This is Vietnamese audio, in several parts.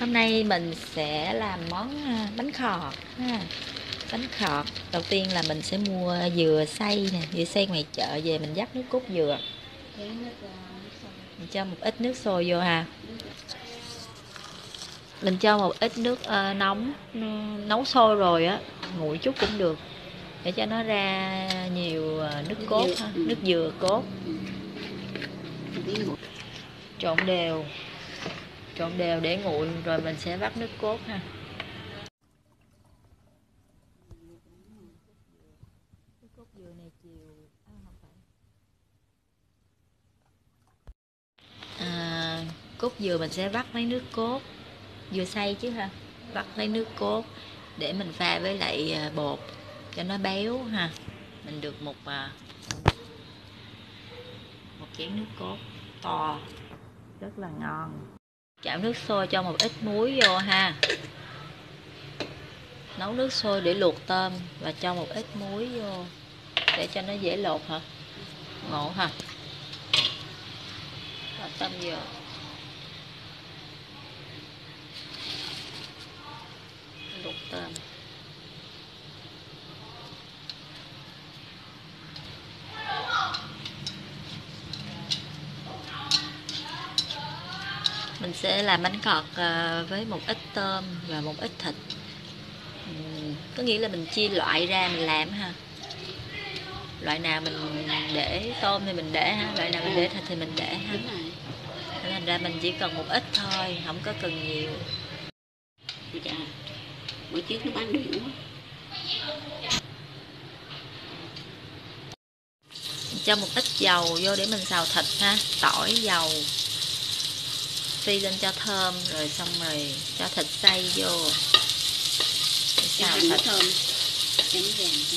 Hôm nay mình sẽ làm món à, bánh khọt ha. Bánh khọt đầu tiên là mình sẽ mua dừa xay nè, dừa xay ngoài chợ về mình dắt nước cốt dừa. Mình cho một ít nước sôi vô ha. Mình cho một ít nước uh, nóng nấu sôi rồi á, nguội chút cũng được để cho nó ra nhiều ờ, nước cốt ha, nước dừa cốt. Trộn đều trộn đều để nguội rồi mình sẽ vắt nước cốt ha. Nước cốt dừa này chiều à, cốt dừa mình sẽ vắt lấy nước cốt dừa xay chứ ha. Vắt lấy nước cốt để mình pha với lại à, bột cho nó béo ha. Mình được một à, một chén nước cốt to rất là ngon chảo nước sôi cho một ít muối vô ha. Nấu nước sôi để luộc tôm và cho một ít muối vô để cho nó dễ lột hả? Ngộ ha. Và tôm vô. Luộc tôm. Mình sẽ làm bánh cọt ờ, với một ít tôm và một ít thịt. Có nghĩa là mình chia loại ra mình làm ha. Loại nào mình để tôm thì mình để ha loại nào mình để thịt thì mình để ha. Thành ra mình chỉ cần một ít thôi không có cần nhiều. Dạ. Bữa trước nó bán điện quá. Cho một ít dầu vô để mình xào thịt ha tỏi dầu phi lên cho thơm rồi xong rồi cho thịt xay vô. Xào thịt. thơm.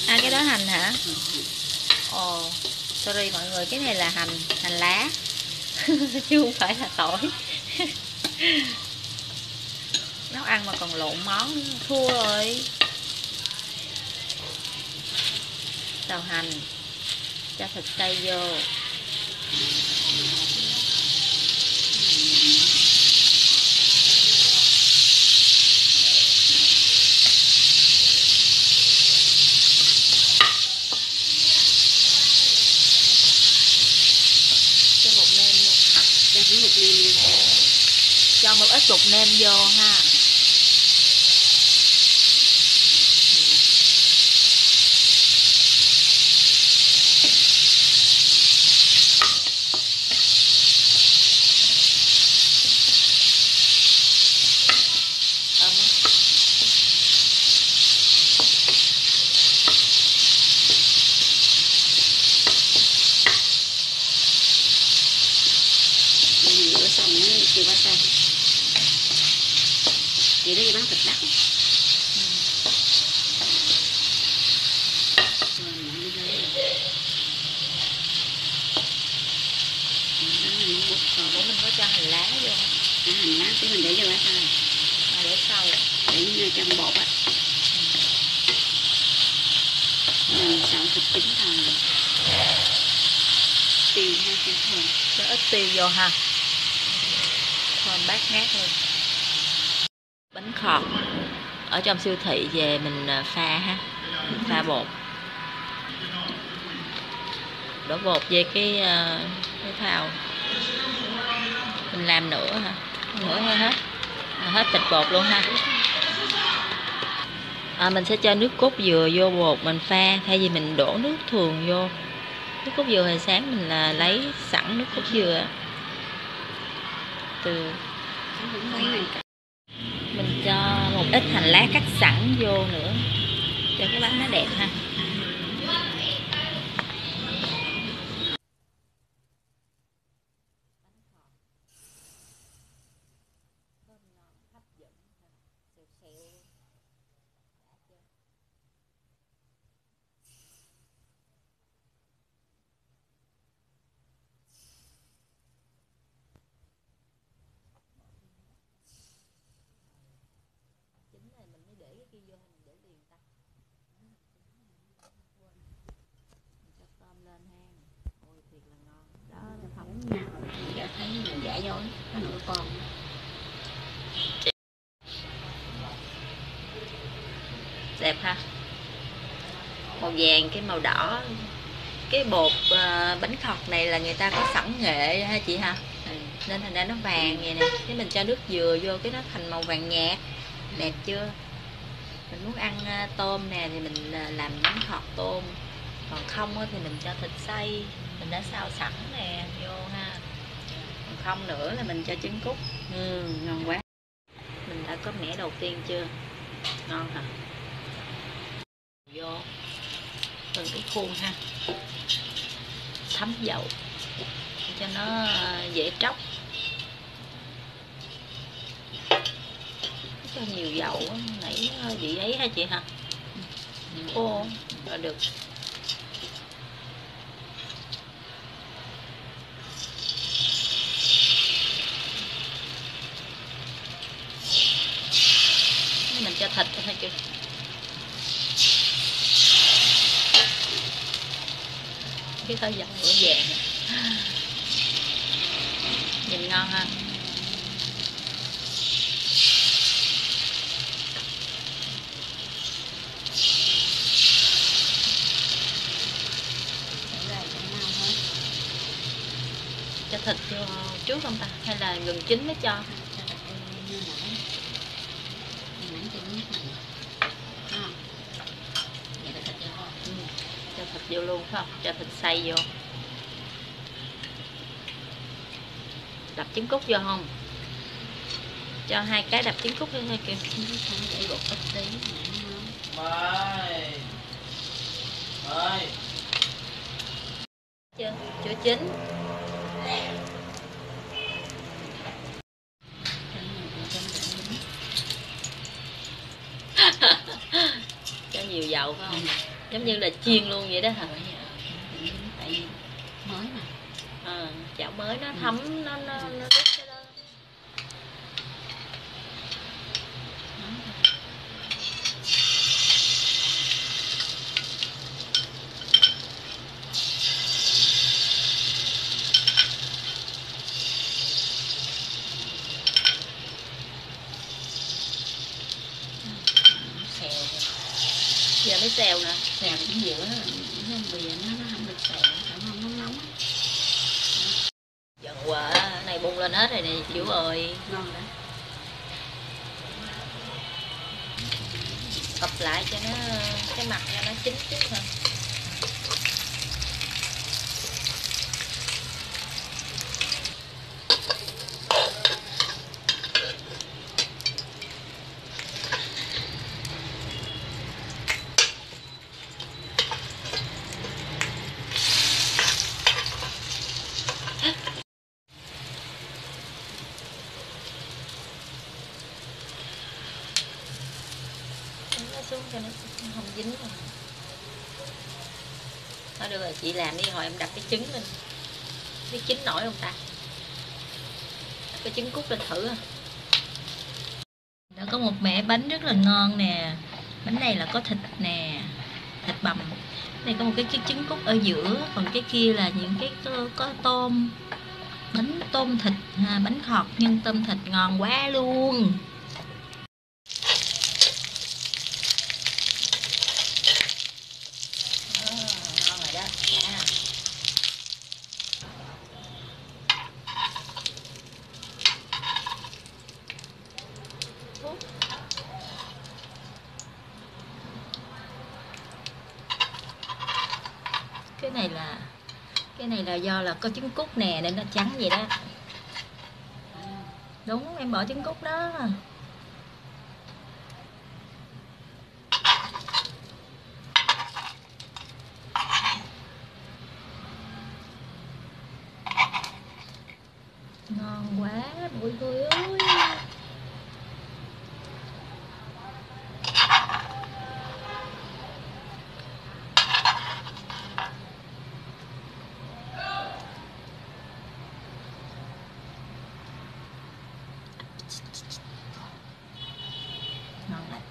À cái đó hành hả? Ồ oh, sorry mọi người cái này là hành hành lá. Chứ không phải là tỏi. Nấu ăn mà còn lộn món thua rồi. Xào hành cho thịt xay vô cho một ít bột nêm vô ha. Ờ. chị đó đi bán thịt đắt Ủa mình có cho hành lá vô à, hành lá chứ mình để vô lá thôi à, để sau để trong bột á. Mình xào thịt chín thôi. Tiêu ha cho thơm. Cho ít tiêu vô ha. Thơm bát ngát luôn khọt ở trong siêu thị về mình à, pha ha pha bột. Đổ bột về cái à, cái thao mình làm nữa hả? Nữa hay hết. À, hết thịt bột luôn ha. À, mình sẽ cho nước cốt dừa vô bột mình pha thay vì mình đổ nước thường vô. Nước cốt dừa hồi sáng mình là lấy sẵn nước cốt dừa. Từ mình cho một ít hành lá cắt sẵn vô nữa, cho cái bánh nó đẹp ha. đẹp ha. Màu vàng cái màu đỏ. Cái bột uh, bánh khọt này là người ta có sẵn nghệ ha chị ha? Ừ. nên thành ra nó vàng vậy nè. Cái mình cho nước dừa vô cái nó thành màu vàng nhạt. Đẹp chưa? Mình muốn ăn uh, tôm nè thì mình uh, làm bánh khọt tôm. Còn không thì mình cho thịt xay. Mình đã xào sẵn nè vô ha không nữa là mình cho trứng cút. Ừ, ngon quá. Mình đã có mẻ đầu tiên chưa? Ngon hả? Vô. Từng cái khuôn ha. Thấm dầu. Cho nó à, dễ tróc. Cho nhiều dầu nãy hơi bị ấy hả chị hả? Ô rồi được mình cho thịt thôi chưa? Cái hơi dầu của vàng. Nhìn ngon ha. Cho cho thịt vô trước không ta? Hay là gần chín mới cho? Cho thịt vô luôn phải không? Cho thịt xay vô. Đập trứng cút vô không? Cho hai cái đập trứng cút vô thôi kìa. Để bột ít tí Mời Mời chưa chưa chín cho nó cho nó đỡ dính cho nhiều dầu phải không giống như là chiên luôn vậy đó hả tại vì mới mà. À, chảo mới nó Ừ. thấm nó nó nó rút cái đó mới thôi xèo rồi. giờ mới xèo nè xèo chính giữa nó bìa nó nó không được xèo phải không nó nóng á. giận quả này bung lên hết rồi nè chú ơi. Ngon đó tập lại cho nó cái mặt cho nó chín trước thôi Ấn nó xuống cho nó không dính rồi Thôi được rồi chị làm đi hồi em đập cái trứng lên. Biết chín nổi không ta? Đập cái trứng cút lên thử à. đã có một mẻ bánh rất là ngon nè. Bánh này là có thịt nè thịt bằm. Này có một cái, cái trứng cút ở giữa còn cái kia là những cái có, có tôm. Bánh tôm thịt à, bánh khọt nhân tôm thịt ngon quá luôn Ờ, ngon rồi đó đã cái này là cái này là do là có trứng cút nè, nên nó trắng vậy đó. Đúng, em bỏ trứng cút đó ngon quá mọi người ơi ngon lắm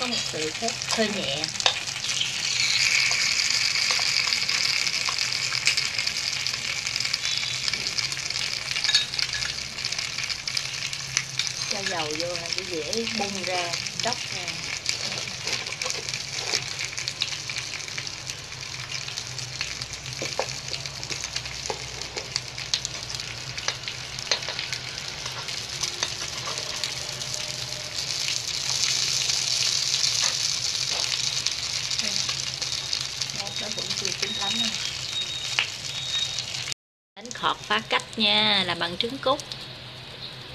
có một sự phép hơi nhẹ. Cho dầu vô là dễ bung ra Một nó vẫn chưa chín lắm nè bánh khọt phá cách nha là bằng trứng cút.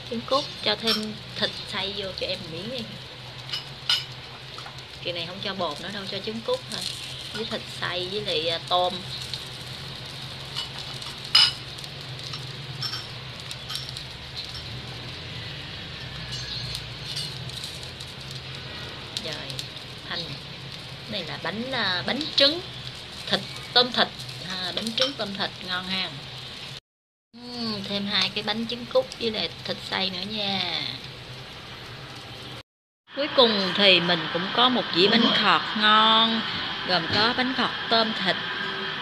Trứng cút cho thêm thịt xay vô cho em miếng đi. Kỳ này không cho bột nữa đâu cho trứng cút thôi. Với thịt xay với lại à, tôm. Rồi thành này là bánh à, bánh trứng thịt tôm thịt. À, bánh trứng tôm thịt ngon ha thêm hai cái bánh trứng cút với lại thịt xay nữa nha. Cuối cùng thì mình cũng có một dĩa bánh khọt ngon, gồm có bánh khọt tôm thịt,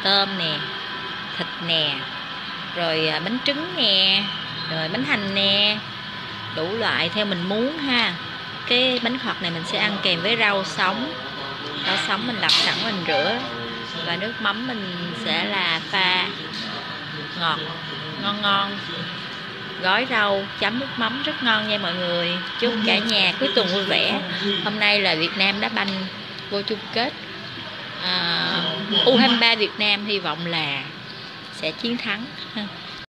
tôm nè, thịt nè, rồi à, bánh trứng nè, rồi bánh hành nè, đủ loại theo mình muốn ha. Cái bánh khọt này mình sẽ ăn kèm với rau sống. Rau sống mình lặt sẵn mình rửa và nước mắm mình sẽ là pha ngọt. Ngon ngon. Gói rau chấm nước mắm rất ngon nha mọi người. Chúc cả nhà cuối tuần vui vẻ. Hôm nay là Việt Nam đá banh vô chung kết. À, U23 Việt Nam hy vọng là sẽ chiến thắng.